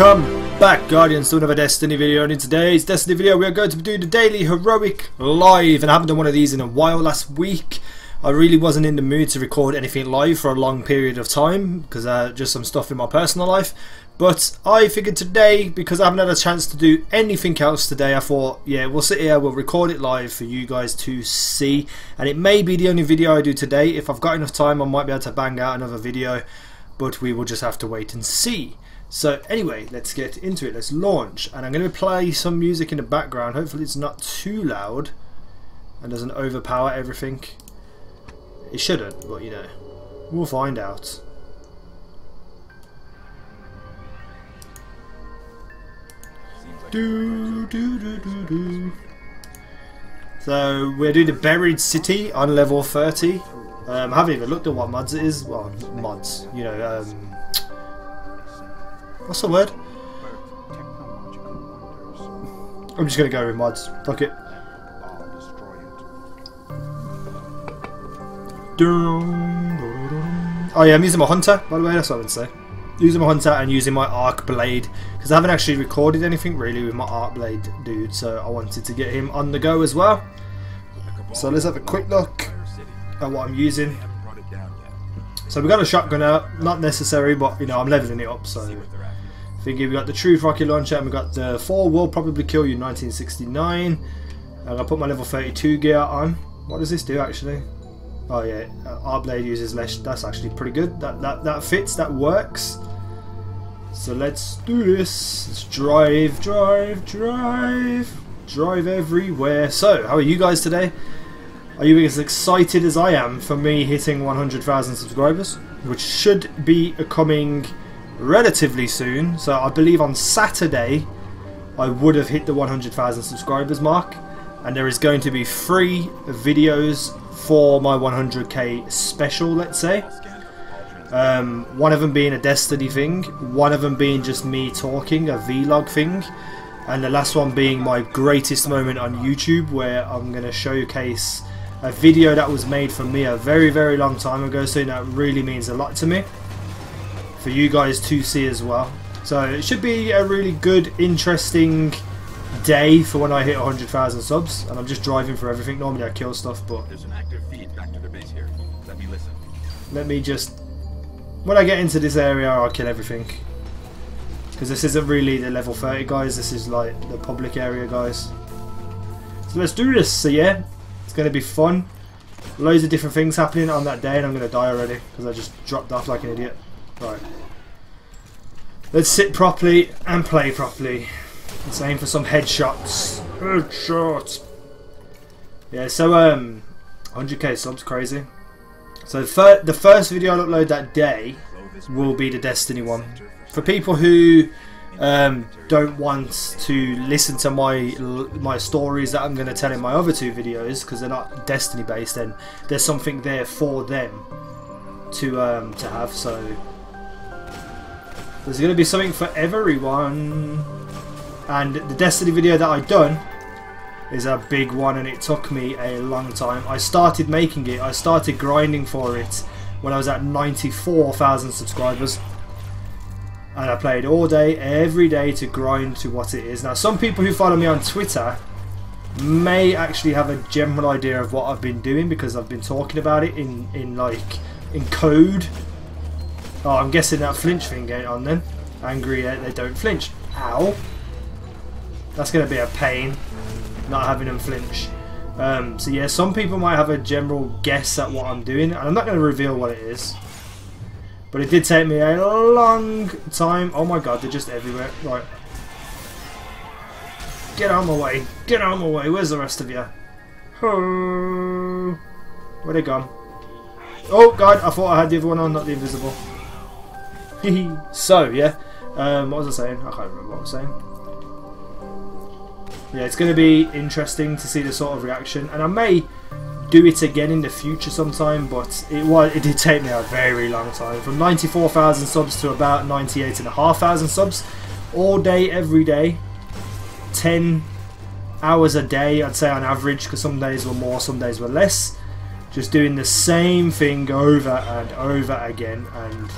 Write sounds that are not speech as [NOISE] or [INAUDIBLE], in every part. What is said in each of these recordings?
Welcome back Guardians to another Destiny video and in today's Destiny video we are going to be doing the daily heroic live and I haven't done one of these in a while last week. I really wasn't in the mood to record anything live for a long period of time because uh, just some stuff in my personal life but I figured today because I haven't had a chance to do anything else today I thought yeah we'll sit here we'll record it live for you guys to see and it may be the only video I do today. If I've got enough time I might be able to bang out another video but we will just have to wait and see so anyway, let's get into it. Let's launch. And I'm going to play some music in the background. Hopefully it's not too loud and doesn't overpower everything. It shouldn't, but you know, we'll find out. Do, do, do, do, do. So we're doing the Buried City on level 30. Um, I haven't even looked at what mods it is. Well, mods, you know, um, What's the word? I'm just gonna go with mods. Fuck it. Oh yeah, I'm using my hunter, by the way, that's what I would say. Using my hunter and using my arc blade. Because I haven't actually recorded anything really with my arc blade dude, so I wanted to get him on the go as well. So let's have a quick look at what I'm using. So we got a shotgun out, not necessary, but you know, I'm leveling it up, so Figure we got the Truth Rocket Launcher and we got the 4 Will Probably Kill You 1969. And to put my level 32 gear on. What does this do actually? Oh yeah, uh, arc blade uses less. That's actually pretty good. That, that, that fits, that works. So let's do this. Let's drive, drive, drive. Drive everywhere. So, how are you guys today? Are you as excited as I am for me hitting 100,000 subscribers? Which should be coming relatively soon. So I believe on Saturday I would have hit the 100,000 subscribers mark. And there is going to be three videos for my 100k special, let's say. Um, one of them being a Destiny thing, one of them being just me talking, a vlog thing, and the last one being my greatest moment on YouTube where I'm going to showcase a video that was made for me a very very long time ago so that really means a lot to me for you guys to see as well. So it should be a really good, interesting day for when I hit 100,000 subs. And I'm just driving for everything. Normally I kill stuff, but... There's an active feed back to the base here. Let me listen. Let me just... When I get into this area, I'll kill everything. Because this isn't really the level 30 guys. This is like the public area guys. So let's do this. So yeah, it's going to be fun. Loads of different things happening on that day and I'm going to die already. Because I just dropped off like an idiot. Right. Let's sit properly and play properly. Let's aim for some headshots. Headshots. Yeah, so um, 100k subs, crazy. So the first video I'll upload that day will be the Destiny one. For people who um, don't want to listen to my my stories that I'm going to tell in my other two videos because they're not Destiny based, then there's something there for them to um, to have. So there's going to be something for everyone. And the Destiny video that i done is a big one and it took me a long time. I started making it, I started grinding for it when I was at 94,000 subscribers. And I played all day, every day to grind to what it is. Now some people who follow me on Twitter may actually have a general idea of what I've been doing because I've been talking about it in, in like in code Oh, I'm guessing that flinch thing going on then. Angry that they don't flinch. Ow. That's going to be a pain, not having them flinch. Um, so yeah, some people might have a general guess at what I'm doing, and I'm not going to reveal what it is. But it did take me a long time. Oh my god, they're just everywhere. Right. Get out of my way. Get out of my way. Where's the rest of you? Oh. Where they gone? Oh god, I thought I had the other one on, not the invisible. [LAUGHS] so, yeah. Um, what was I saying? I can't remember what I was saying. Yeah, it's going to be interesting to see the sort of reaction. And I may do it again in the future sometime, but it was it did take me a very long time. From 94,000 subs to about 98,500 subs. All day, every day. 10 hours a day, I'd say on average, because some days were more, some days were less. Just doing the same thing over and over again, and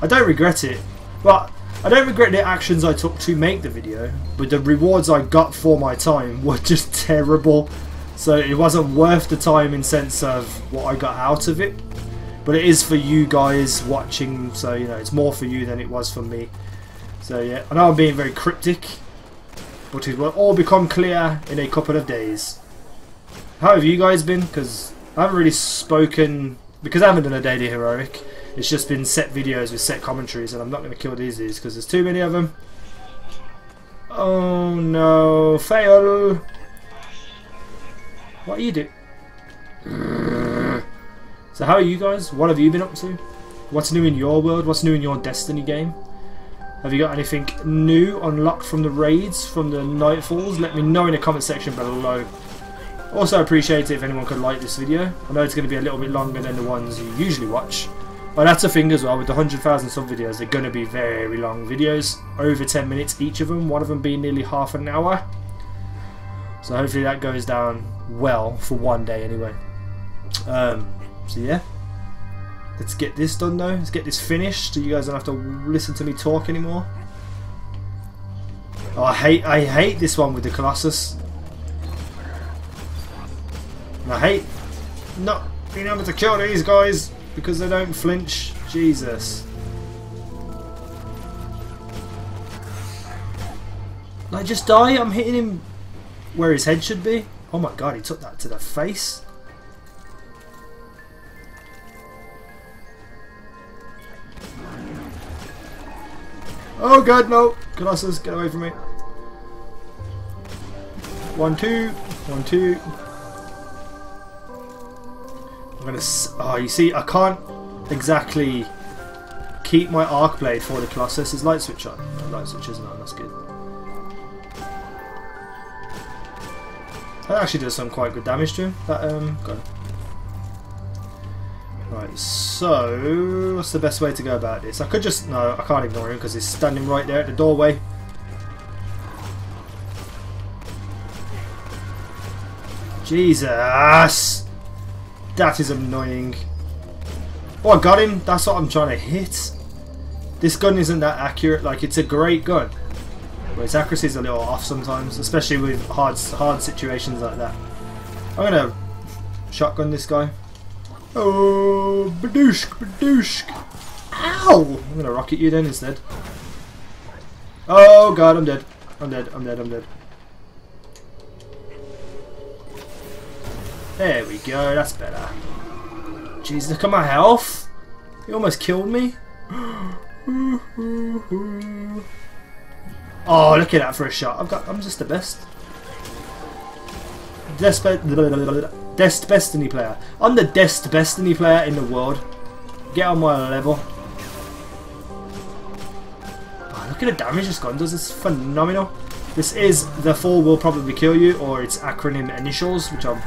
I don't regret it. But I don't regret the actions I took to make the video, but the rewards I got for my time were just [LAUGHS] terrible. So it wasn't worth the time in sense of what I got out of it. But it is for you guys watching, so you know, it's more for you than it was for me. So yeah, I know I'm being very cryptic, but it will all become clear in a couple of days. How have you guys been? Because I haven't really spoken, because I haven't done a daily heroic. It's just been set videos with set commentaries, and I'm not going to kill these because there's too many of them. Oh no, fail! What are you doing? So how are you guys? What have you been up to? What's new in your world? What's new in your Destiny game? Have you got anything new unlocked from the raids, from the Nightfalls? Let me know in the comment section below. Also appreciate it if anyone could like this video. I know it's going to be a little bit longer than the ones you usually watch. But that's a thing as well, with the 100,000 sub videos, they're going to be very long videos. Over 10 minutes each of them, one of them being nearly half an hour. So hopefully that goes down well for one day anyway. Um, so yeah. Let's get this done though. Let's get this finished so you guys don't have to listen to me talk anymore. Oh, I hate I hate this one with the Colossus. And I hate not being able to kill these guys because they don't flinch. Jesus. Like just die, I'm hitting him where his head should be. Oh my god, he took that to the face. Oh god, no! Colossus, get away from me. One, two. One, two. I'm gonna... Oh, you see, I can't exactly keep my arc blade for the Colossus. Is light switch on? Light switch isn't on, that's good. That actually does some quite good damage to him. That, um, gun. Right, so what's the best way to go about this? I could just no, I can't ignore him because he's standing right there at the doorway. Jesus, that is annoying. Oh, I got him. That's what I'm trying to hit. This gun isn't that accurate. Like it's a great gun, but accuracy is a little off sometimes, especially with hard hard situations like that. I'm gonna shotgun this guy. Oh, badooshk, badooshk. Ow! I'm gonna rocket you then instead. Oh god, I'm dead. I'm dead, I'm dead, I'm dead. There we go, that's better. Jeez, look at my health. He almost killed me. [GASPS] oh, look at that for a shot. I've got I'm just the best. Dest Destiny player. I'm the Dest Destiny player in the world. Get on my level. Oh, look at the damage this gun does. It's phenomenal. This is the four will probably kill you, or its acronym initials, which are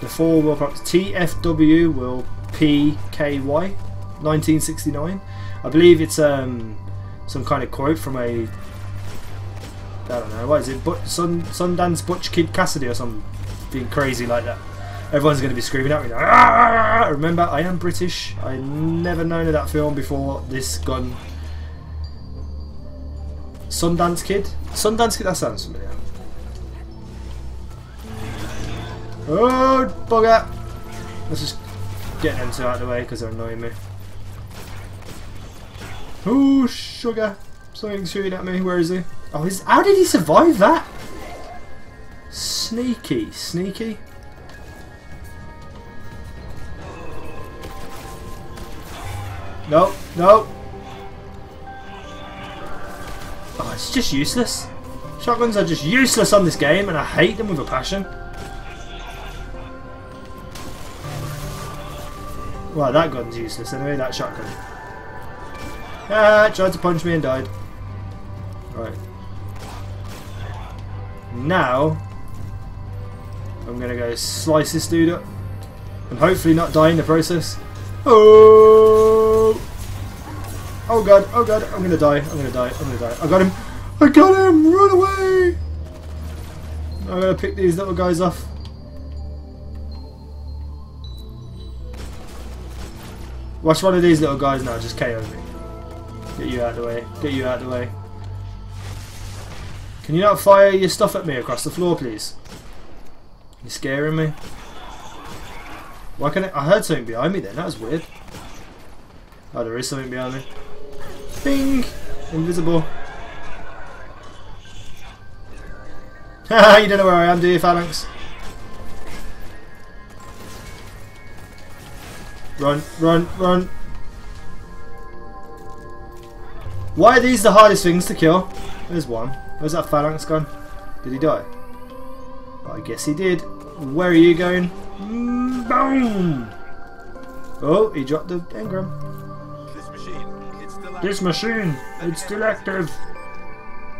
the four will probably TFW will PKY 1969. I believe it's um some kind of quote from a I don't know what is it, but Sun Sundance Butch Kid Cassidy or something being crazy like that. Everyone's going to be screaming at me. Like, ah, Remember, I am British. I never known of that film before this gun. Sundance Kid? Sundance Kid, that sounds familiar. Oh, bugger! Let's just get them two out of the way because they're annoying me. Oh, sugar! Something's shooting at me. Where is he? Oh, he's, how did he survive that? Sneaky, sneaky. No, no. Oh, it's just useless. Shotguns are just useless on this game and I hate them with a passion. Well, that gun's useless anyway, that shotgun. Ah, tried to punch me and died. Right. Now, I'm gonna go slice this dude up and hopefully not die in the process. Oh! Oh god, oh god, I'm gonna die, I'm gonna die, I'm gonna die. I got him! I got him! Run away! I'm gonna pick these little guys off. Watch one of these little guys now just KO me. Get you out of the way. Get you out of the way. Can you not fire your stuff at me across the floor, please? You're scaring me. Why can I? I heard something behind me then. That was weird. Oh, there is something behind me. Bing! Invisible. Haha, [LAUGHS] you don't know where I am, do you, Phalanx? Run, run, run. Why are these the hardest things to kill? There's one. Where's that Phalanx gone? Did he die? I guess he did. Where are you going? Mm, boom! Oh, he dropped the engram. This machine, it's still This machine, it's still active.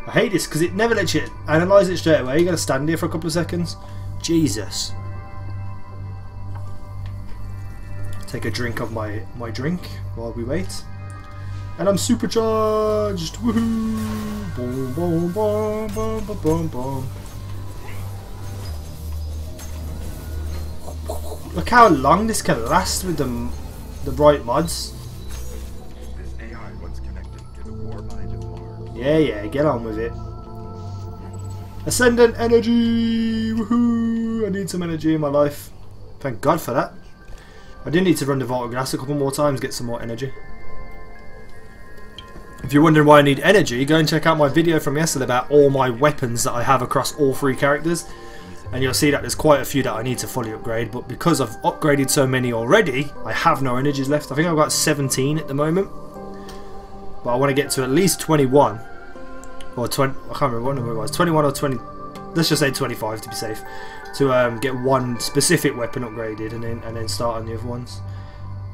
I hate this because it never lets you analyse it straight away. You gotta stand here for a couple of seconds. Jesus. Take a drink of my my drink while we wait. And I'm supercharged! Woohoo! Boom, boom, boom, boom, boom, boom, boom. Look how long this can last with the, the right mods. This AI once connected to the war mind of Mars. Yeah, yeah, get on with it. Ascendant energy! Woohoo! I need some energy in my life. Thank God for that. I do need to run the Vault of Glass a couple more times, get some more energy. If you're wondering why I need energy, go and check out my video from yesterday about all my weapons that I have across all three characters. And you'll see that there's quite a few that I need to fully upgrade, but because I've upgraded so many already, I have no energies left. I think I've got 17 at the moment. But I want to get to at least 21. Or 20, I can't remember what number it was. 21 or 20, let's just say 25 to be safe. To um, get one specific weapon upgraded and then, and then start on the other ones.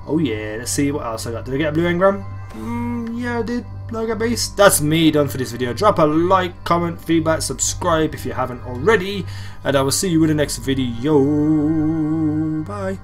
Oh yeah, let's see what else I got. Did I get a blue engram? Mm, yeah, I did. That's me done for this video. Drop a like, comment, feedback, subscribe if you haven't already. And I will see you in the next video. Bye.